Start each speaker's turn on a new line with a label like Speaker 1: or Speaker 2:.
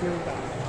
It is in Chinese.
Speaker 1: 听到。